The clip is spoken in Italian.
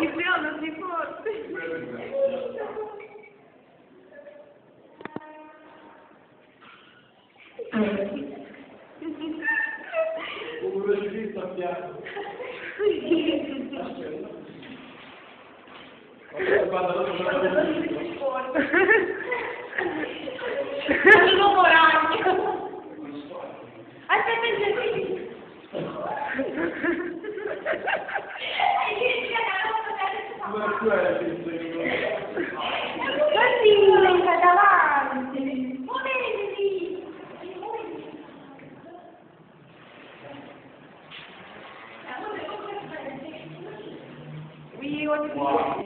Il leone si forte. Un recito a piano. Amico Moragno. Aspetta, aspetta, aspetta. Continua davanti. Muovetevi. We want to